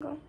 Go.